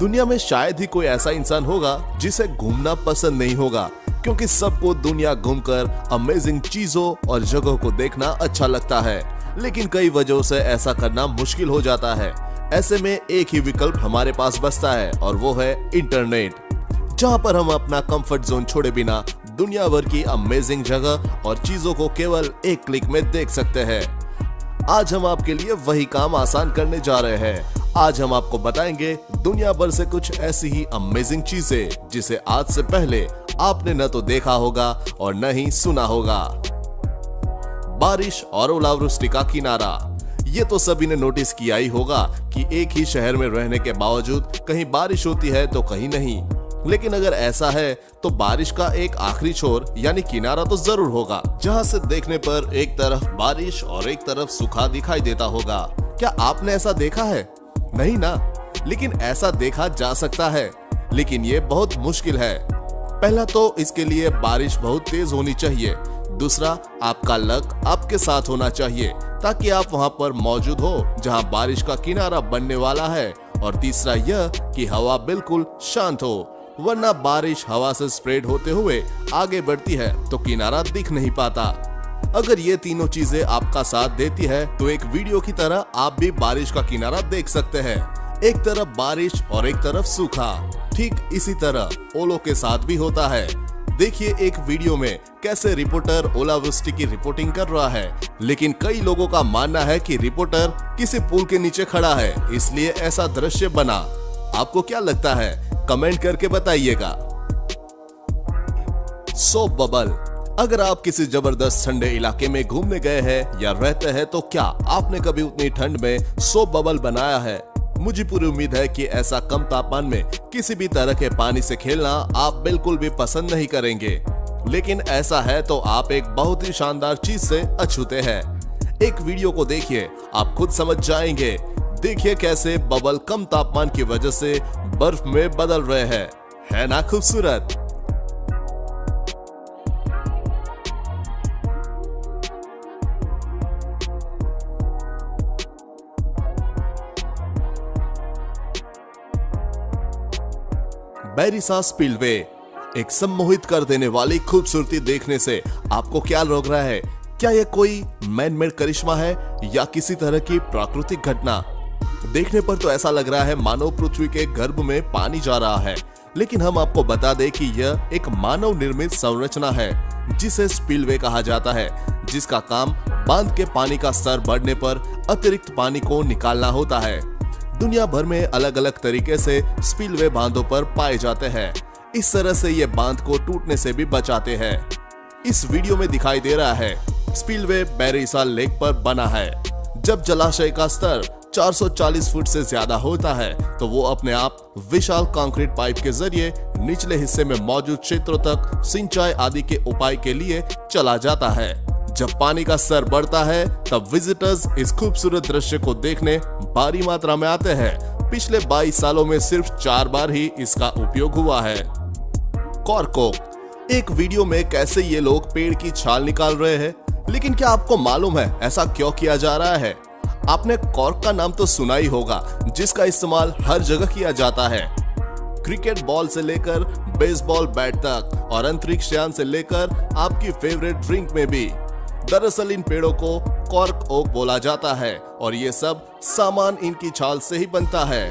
दुनिया में शायद ही कोई ऐसा इंसान होगा जिसे घूमना पसंद नहीं होगा, क्योंकि सबको दुनिया घूमकर अमेजिंग चीज़ों और जगहों को देखना अच्छा लगता है। लेकिन कई वजहों से ऐसा करना मुश्किल हो जाता है। ऐसे में एक ही विकल्प हमारे पास बचता है, और वो है इंटरनेट जहाँ पर हम अपना कंफर्ट जोन छोड़े बिना दुनिया भर की अमेजिंग जगह और चीज़ों को केवल एक क्लिक में देख सकते हैं। आज हम आपके लिए वही काम आसान करने जा रहे हैं। आज हम आपको बताएँगे दुनिया भर से कुछ ऐसी ही अमेजिंग चीज़ें, जिसे आज से पहले आपने न तो देखा होगा और न ही सुना होगा। बारिश और ओलावृष्टि का किनारा। ये तो सभी ने नोटिस किया ही होगा कि एक ही शहर में रहने के बावजूद कहीं बारिश होती है तो कहीं नहीं। लेकिन अगर ऐसा है तो बारिश का एक आखिरी छोर, यानी किनारा तो ज़रूर होगा, जहाँ से देखने पर एक तरफ़ बारिश और एक तरफ़ सूखा दिखाई देता होगा। क्या आपने ऐसा देखा है? नहीं ना। लेकिन ऐसा देखा जा सकता है, लेकिन ये बहुत मुश्किल है। पहला तो इसके लिए बारिश बहुत तेज होनी चाहिए, दूसरा, आपका लक आपके साथ होना चाहिए, ताकि आप वहाँ पर मौजूद हो, जहाँ बारिश का किनारा बनने वाला है, और तीसरा यह कि हवा बिल्कुल शांत हो। वरना बारिश, हवा से स्प्रेड होते हुए आगे बढ़ती है तो किनारा दिख नहीं पाता। अगर ये तीनों चीज़ें आपका साथ देती है तो एक वीडियो की तरह आप भी बारिश का किनारा देख सकते हैं। एक तरफ़ बारिश और एक तरफ़ सूखा। ठीक इसी तरह ओलो के साथ भी होता है। देखिए एक वीडियो में कैसे रिपोर्टर ओलावृष्टि की रिपोर्टिंग कर रहा है। लेकिन कई लोगों का मानना है कि रिपोर्टर किसी पुल के नीचे खड़ा है, इसलिए ऐसा दृश्य बना। आपको क्या लगता है कमेंट करके बताइएगा। सोप बबल, अगर आप किसी ज़बरदस्त ठंडे इलाके में घूमने गए हैं या रहते हैं तो क्या आपने कभी उतनी ठंड में सोप बबल बनाया है? मुझे पूरी उम्मीद है कि ऐसा कम तापमान में किसी भी तरह के पानी से खेलना आप बिल्कुल भी पसंद नहीं करेंगे। लेकिन ऐसा है तो आप एक बहुत ही शानदार चीज़ से अछूते हैं। एक वीडियो को देखिए, आप खुद समझ जाएँगे। देखिए कैसे बबल कम तापमान की वजह से बर्फ़ में बदल रहे हैं। है ना खूबसूरत? बैरिसा स्पिलवे, एक सम्मोहित कर देने वाली खूबसूरती देखने से आपको क्या रोक रहा है? क्या यह कोई मैनमेड करिश्मा है या किसी तरह की प्राकृतिक घटना? देखने पर तो ऐसा लग रहा है मानव पृथ्वी के गर्भ में पानी जा रहा है। लेकिन हम आपको बता दें कि यह एक मानव निर्मित संरचना है, जिसे स्पिलवे कहा जाता है, जिसका काम बाँध के पानी का स्तर बढ़ने पर अतिरिक्त पानी को निकालना होता है। दुनिया भर में अलग अलग तरीके से स्पिलवे बांधों पर पाए जाते हैं। इस तरह से ये बाँध को टूटने से भी बचाते हैं। इस वीडियो में दिखाई दे रहा है, स्पिलवे बैरिसा लेक पर बना है, जब जलाशय का स्तर 440 फुट से ज़्यादा होता है तो वो अपने आप विशाल कंक्रीट पाइप के ज़रिए निचले हिस्से में मौजूद क्षेत्रों तक सिंचाई आदि के उपाय के लिए चला जाता है। जब पानी का स्तर बढ़ता है, तब विजिटर्स इस खूबसूरत दृश्य को देखने भारी मात्रा में आते हैं। पिछले 22 सालों में सिर्फ़ चार बार ही इसका उपयोग हुआ है। कॉर्को, एक वीडियो में कैसे ये लोग पेड़ की छाल निकाल रहे हैं? लेकिन क्या आपको मालूम है, ऐसा क्यों किया जा रहा है? आपने कॉर्क का नाम तो सुना ही होगा, जिसका इस्तेमाल हर जगह किया जाता है। क्रिकेट बॉल से लेकर बेसबॉल बैट तक और अंतरिक्ष यान से लेकर आपकी फेवरेट ड्रिंक में भी। दरअसल इन पेड़ों को कॉर्क ओक बोला जाता है और ये सब सामान इनकी छाल से ही बनता है।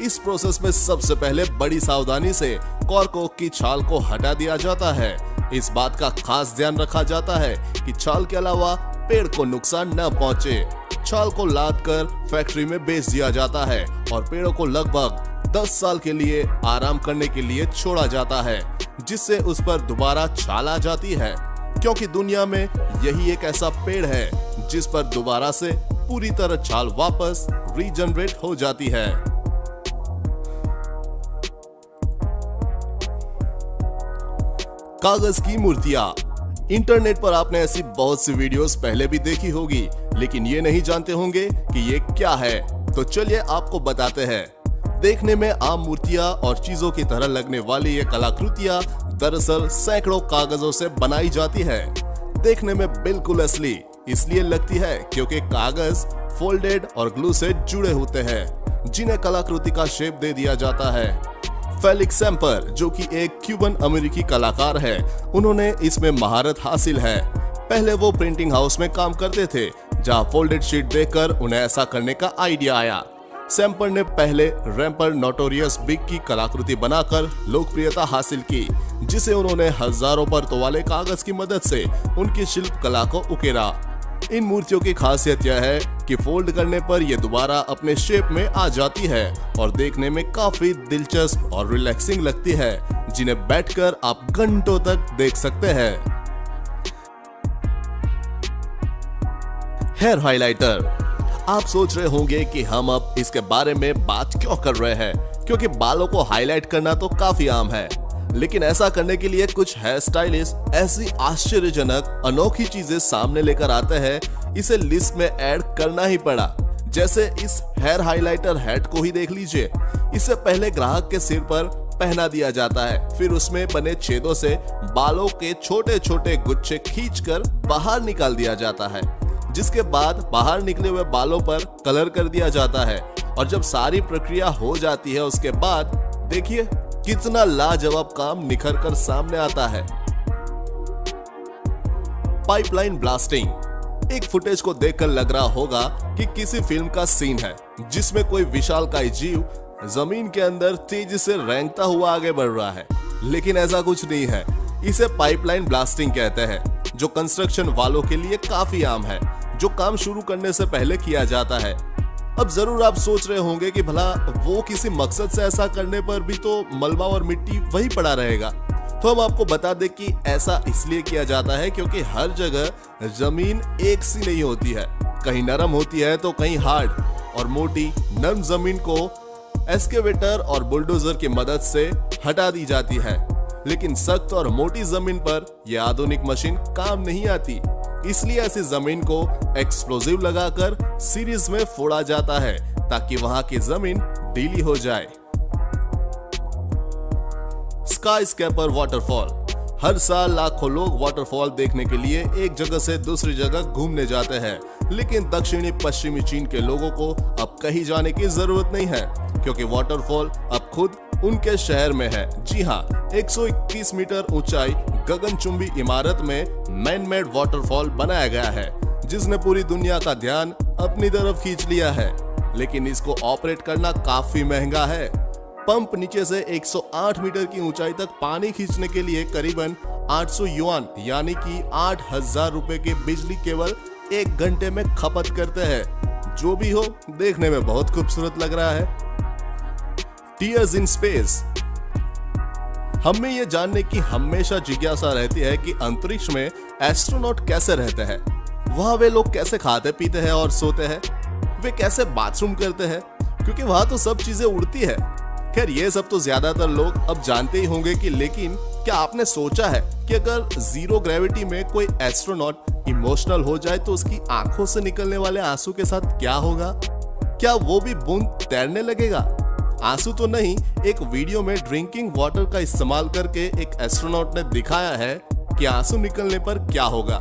इस प्रोसेस में सबसे पहले बड़ी सावधानी से कॉर्क ओक की छाल को हटा दिया जाता है। इस बात का खास ध्यान रखा जाता है कि छाल के अलावा पेड़ को नुकसान न पहुँचे। छाल को लाद कर फैक्ट्री में बेच दिया जाता है और पेड़ों को लगभग 10 साल के लिए आराम करने के लिए छोड़ा जाता है, जिससे उस पर दोबारा छाल आ जाती है। क्योंकि दुनिया में यही एक ऐसा पेड़ है, जिस पर दोबारा से पूरी तरह छाल वापस रीजनरेट हो जाती है। कागज़ की मूर्तियाँ। इंटरनेट पर आपने ऐसी बहुत सी वीडियोस पहले भी देखी होगी लेकिन ये नहीं जानते होंगे कि ये क्या है। तो चलिए आपको बताते हैं। देखने में आम मूर्तियाँ और चीज़ों की तरह लगने वाली ये कलाकृतियाँ दरअसल सैकड़ों कागजों से बनाई जाती है। देखने में बिल्कुल असली, इसलिए लगती है क्योंकि कागज़ फोल्डेड और ग्लू से जुड़े होते हैं, जिन्हें कलाकृति का शेप दे दिया जाता है। फेलिक्स सैम्पर, जो कि एक क्यूबन अमेरिकी कलाकार है, उन्होंने इसमें महारत हासिल है। पहले वो प्रिंटिंग हाउस में काम करते थे जहाँ फोल्डेड शीट देखकर उन्हें ऐसा करने का आइडिया आया। सैम्पर ने पहले रैम्पर नोटोरियस बिग की कलाकृति बनाकर लोकप्रियता हासिल की, जिसे उन्होंने हज़ारों परतों वाले कागज़ की मदद से उनकी शिल्प कला को उकेरा। इन मूर्तियों की खासियत यह है कि फोल्ड करने पर यह दोबारा अपने शेप में आ जाती है और देखने में काफ़ी दिलचस्प और रिलैक्सिंग लगती है, जिन्हें बैठकर आप घंटों तक देख सकते हैं। Hair highlighter. आप सोच रहे होंगे कि हम अब इसके बारे में बात क्यों कर रहे हैं, क्योंकि बालों को हाईलाइट करना तो काफ़ी आम है। लेकिन ऐसा करने के लिए कुछ हेयर स्टाइलिस्ट ऐसी आश्चर्यजनक, अनोखी चीज़ें सामने लेकर आते हैं, इसे लिस्ट में ऐड करना ही पड़ा। जैसे इस हेयर हाइलाइटर हेड को ही देख लीजिए। इसे पहले ग्राहक के सिर पर पहना दिया जाता है, फिर उसमें बने छेदों से बालों के छोटे छोटे गुच्छे खींचकर बाहर निकाल दिया जाता है। जिसके बाद बाहर निकले हुए बालों पर कलर कर दिया जाता है और जब सारी प्रक्रिया हो जाती है उसके बाद देखिए कितना लाजवाब काम निखर कर सामने आता है। पाइपलाइन ब्लास्टिंग एक फुटेज को देखकर लग रहा होगा कि किसी फ़िल्म का सीन है, जिसमें कोई विशाल का जीव ज़मीन के अंदर तेज़ी से रेंगता हुआ आगे बढ़ रहा है। लेकिन ऐसा कुछ नहीं है। इसे पाइपलाइन ब्लास्टिंग कहते हैं, जो कंस्ट्रक्शन वालों के लिए काफ़ी आम है। जो काम शुरू करने से पहले किया जाता है। अब ज़रूर आप सोच रहे होंगे कि भला वो किसी मकसद से ऐसा करने पर भी तो मलबा और मिट्टी वही पड़ा रहेगा। तो हम आपको बता दें कि ऐसा इसलिए किया जाता है क्योंकि हर जगह ज़मीन एक सी नहीं होती है। कहीं नरम होती है तो कहीं हार्ड, और मोटी नरम ज़मीन को एस्केवेटर और बुलडोजर की मदद से हटा दी जाती है। लेकिन सख्त और मोटी ज़मीन पर यह आधुनिक मशीन काम नहीं आती। इसलिए ऐसी ज़मीन को एक्सप्लोजिव लगाकर सीरीज़ में फोड़ा जाता है, ताकि वहाँ की ज़मीन डीली हो जाए। स्काई स्केपर वाटरफॉल हर साल लाखों लोग वाटरफॉल देखने के लिए एक जगह से दूसरी जगह घूमने जाते हैं, लेकिन दक्षिणी पश्चिमी चीन के लोगों को अब कहीं जाने की ज़रूरत नहीं है, क्योंकि वाटरफॉल अब खुद उनके शहर में है। जी हाँ 121 मीटर ऊंचाई गगनचुंबी इमारत में मैन मेड वाटरफॉल बनाया गया है, जिसने पूरी दुनिया का ध्यान अपनी तरफ़ खींच लिया है। लेकिन इसको ऑपरेट करना काफ़ी महँगा है। पंप नीचे से 108 मीटर की ऊंचाई तक पानी खींचने के लिए करीबन 800 युआन, यानी कि आठ हज़ार रुपए की बिजली केवल एक घंटे में खपत करते हैं। जो भी हो, देखने में बहुत खूबसूरत लग रहा है। टीयर्स इन स्पेस हमें ये जानने की हमेशा जिज्ञासा रहती है कि अंतरिक्ष में एस्ट्रोनॉट कैसे रहते हैं? वहाँ वे लोग कैसे खाते पीते हैं और सोते हैं? वे कैसे बाथरूम करते हैं? क्योंकि वहाँ तो सब चीज़ें उड़ती है। खैर, ये सब तो ज़्यादातर लोग अब जानते ही होंगे कि लेकिन क्या आपने सोचा है कि अगर ज़ीरो ग्रेविटी में कोई एस्ट्रोनॉट इमोशनल हो जाए तो उसकी आँखों से निकलने वाले आँसू के साथ क्या होगा? क्या वो भी बूंद तैरने लगेगा? आँसू तो नहीं, एक वीडियो में ड्रिंकिंग वाटर का इस्तेमाल करके एक एस्ट्रोनॉट ने दिखाया है कि आँसू निकलने पर क्या होगा।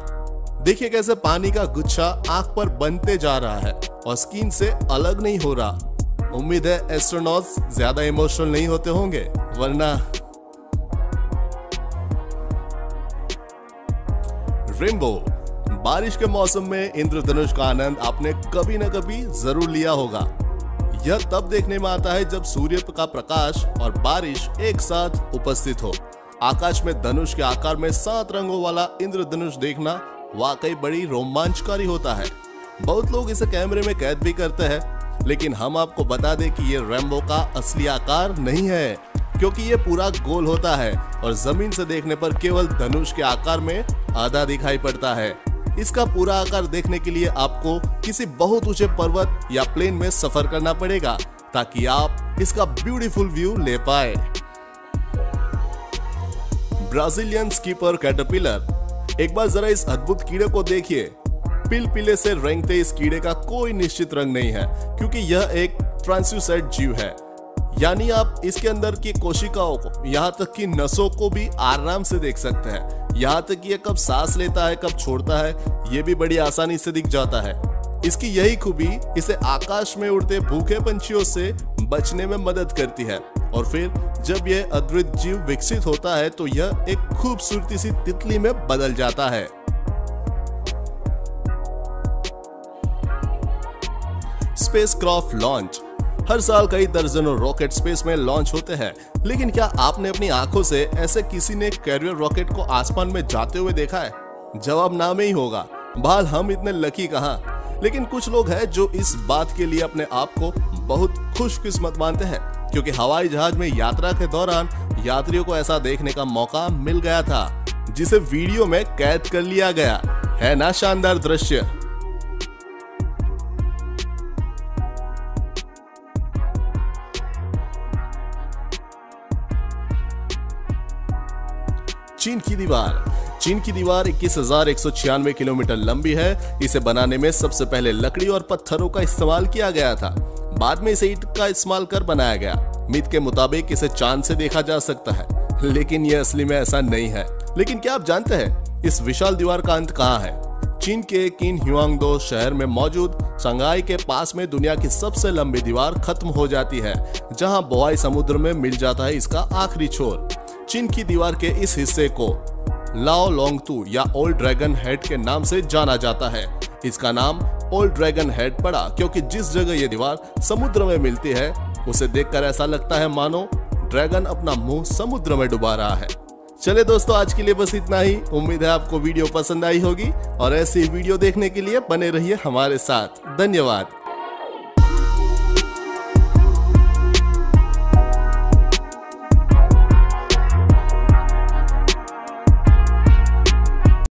देखिए कैसे पानी का गुच्छा आँख पर बनते जा रहा है और स्किन से अलग नहीं हो रहा। उम्मीद है एस्ट्रोनॉट्स ज़्यादा इमोशनल नहीं होते होंगे, वरना रेनबो, बारिश के मौसम में इंद्रधनुष का आनंद आपने कभी न कभी ज़रूर लिया होगा। यह तब देखने में आता है जब सूर्य का प्रकाश और बारिश एक साथ उपस्थित हो। आकाश में धनुष के आकार में सात रंगों वाला इंद्रधनुष देखना वाकई बड़ी रोमांचकारी होता है। बहुत लोग इसे कैमरे में कैद भी करते हैं, लेकिन हम आपको बता दें कि ये रेम्बो का असली आकार नहीं है, क्योंकि ये पूरा गोल होता है और ज़मीन से देखने पर केवल धनुष के आकार में आधा दिखाई पड़ता है। इसका पूरा आकार देखने के लिए आपको किसी बहुत ऊँचे पर्वत या प्लेन में सफ़र करना पड़ेगा, ताकि आप इसका ब्यूटीफुल व्यू ले पाए। ब्राजीलियन स्कीपर कैटरपिलर, एक बार जरा इस अद्भुत कीड़े को देखिए। पिल पिले से रेंगते इस कीड़े का कोई निश्चित रंग नहीं है, क्योंकि यह एक ट्रांसयूसाइड जीव है। यानी आप इसके अंदर की कोशिकाओं को, यहाँ तक कि नसों को भी आराम से देख सकते हैं। यहाँ तक कि ये कब सांस लेता है, कब छोड़ता है, ये भी बड़ी आसानी से दिख जाता है। इसकी यही खूबी इसे आकाश में उड़ते भूखे पंछियों से बचने में मदद करती है। और फिर जब यह अद्भुत जीव विकसित होता है तो यह एक खूबसूरती सी तितली में बदल जाता है। स्पेसक्राफ्ट लॉन्च हर साल कई दर्जनों रॉकेट स्पेस में लॉन्च होते हैं। लेकिन क्या आपने अपनी आँखों से ऐसे किसी ने कैरियर रॉकेट को आसमान में जाते हुए देखा है? जवाब नाम ही होगा। बाल हम इतने लकी कहा? लेकिन कुछ लोग हैं जो इस बात के लिए अपने आप को बहुत खुशकिस्मत मानते हैं, क्योंकि हवाई जहाज़ में यात्रा के दौरान यात्रियों को ऐसा देखने का मौका मिल गया था, जिसे वीडियो में कैद कर लिया गया। है ना, शानदार दृश्य? चीन की दीवार। चीन की दीवार इक्कीस किलोमीटर लंबी है। इसे बनाने में सबसे पहले लकड़ी और पत्थरों का इस्तेमाल किया गया था। बाद में इसे ईट का इस्तेमाल कर बनाया गया। मित के मुताबिक इसे चाँद से देखा जा सकता है। लेकिन यह असली में ऐसा नहीं है। लेकिन क्या आप जानते हैं, इस विशाल दीवार का अंत कहाँ है? चीन के किन ह्युआंगडो शहर में मौजूद संगाई के पास में दुनिया की सबसे लंबी दीवार खत्म हो जाती है, जहाँ बोआई समुद्र में मिल जाता है इसका आखिरी छोर। चीन की दीवार के इस हिस्से को लाओ लोंगतू या ओल्ड ड्रैगन हेड के नाम से जाना जाता है। इसका नाम ओल्ड ड्रैगन हेड पड़ा, क्योंकि जिस जगह ये दीवार समुद्र में मिलती है, उसे देखकर ऐसा लगता है, मानो ड्रैगन अपना मुँह समुद्र में डुबा रहा है। चले दोस्तों, आज के लिए बस इतना ही। उम्मीद है आपको वीडियो पसंद आई होगी, और ऐसी वीडियो देखने के लिए बने रहिए हमारे साथ। धन्यवाद।